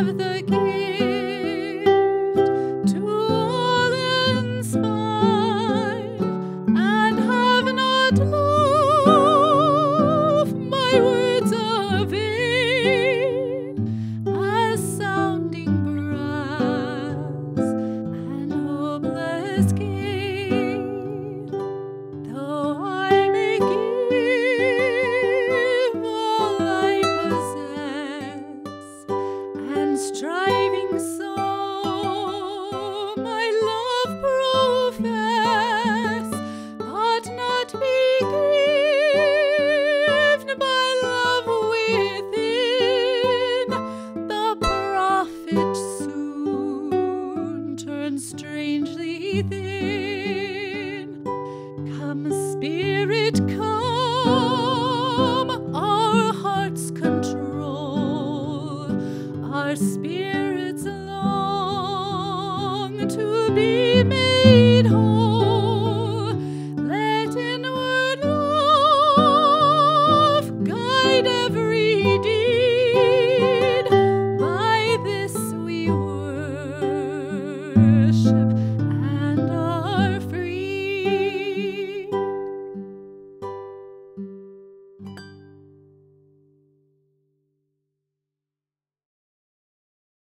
of the King. Striving so my love profess, but not be grieved by love within. The profit soon turns strangely thin. Come, Spirit, come, Our spirits long to be made whole.